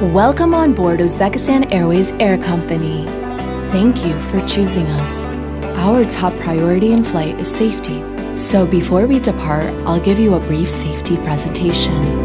welcome on board Uzbekistan Airways Air Company. Thank you for choosing us. Our top priority in flight is safety. So before we depart, I'll give you a brief safety presentation.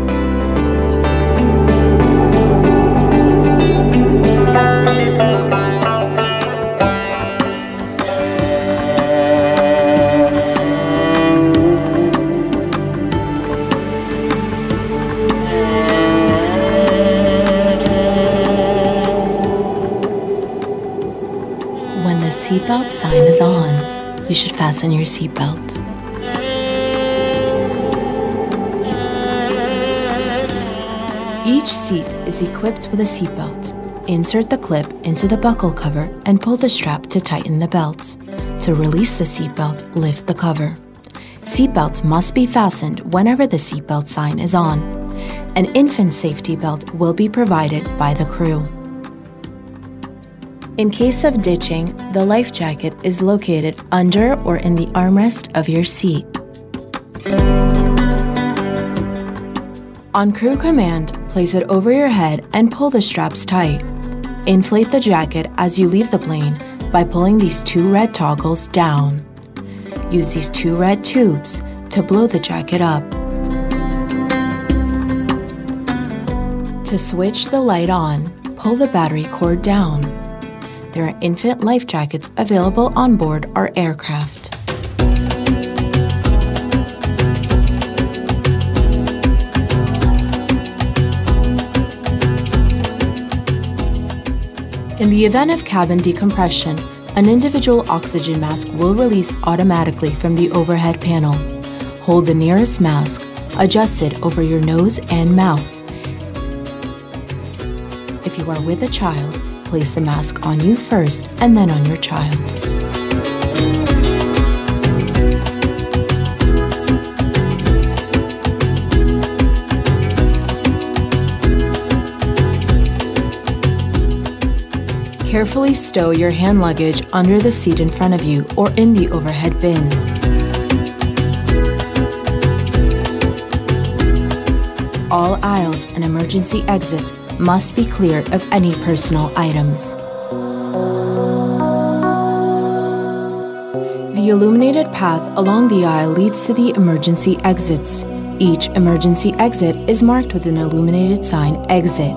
Seatbelt sign is on, you should fasten your seatbelt. Each seat is equipped with a seatbelt. Insert the clip into the buckle cover and pull the strap to tighten the belt. To release the seatbelt, lift the cover. Seatbelts must be fastened whenever the seatbelt sign is on. An infant safety belt will be provided by the crew. In case of ditching, the life jacket is located under or in the armrest of your seat. On crew command, place it over your head and pull the straps tight. Inflate the jacket as you leave the plane by pulling these two red toggles down. Use these two red tubes to blow the jacket up. To switch the light on, pull the battery cord down. There are infant life jackets available on board our aircraft. In the event of cabin decompression, an individual oxygen mask will release automatically from the overhead panel. Hold the nearest mask adjust it over your nose and mouth. If you are with a child, place the mask on you first and then on your child. Carefully stow your hand luggage under the seat in front of you or in the overhead bin. All aisles and emergency exits must be clear of any personal items. The illuminated path along the aisle leads to the emergency exits. Each emergency exit is marked with an illuminated sign exit.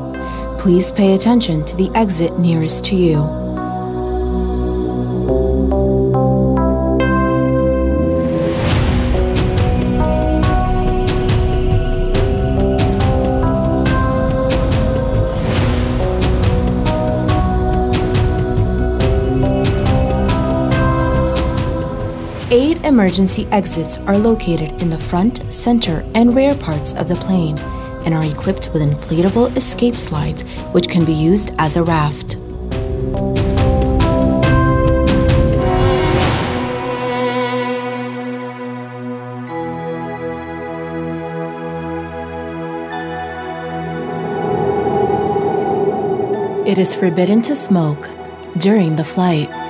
Please pay attention to the exit nearest to you. Eight emergency exits are located in the front, center, and rear parts of the plane and are equipped with inflatable escape slides which can be used as a raft. It is forbidden to smoke during the flight.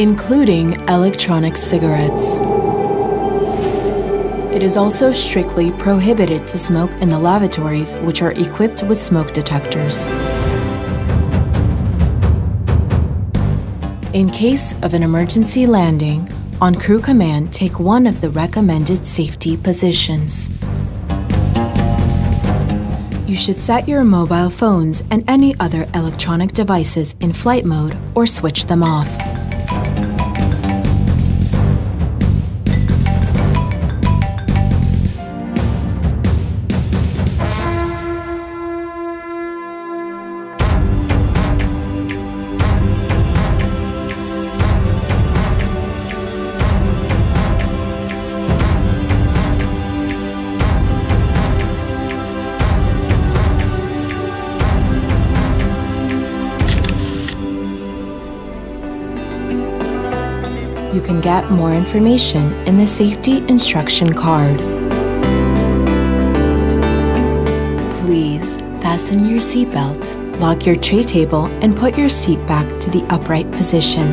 Including electronic cigarettes. It is also strictly prohibited to smoke in the lavatories, which are equipped with smoke detectors. In case of an emergency landing, on crew command, take one of the recommended safety positions. You should set your mobile phones and any other electronic devices in flight mode or switch them off. You can get more information in the safety instruction card. Please fasten your seatbelt, lock your tray table, and put your seat back to the upright position.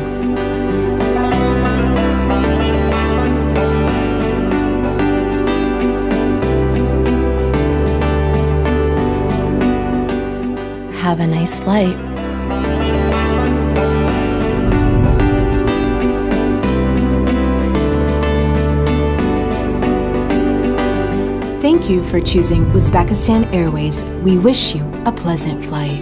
Have a nice flight. Thank you for choosing Uzbekistan Airways. We wish you a pleasant flight.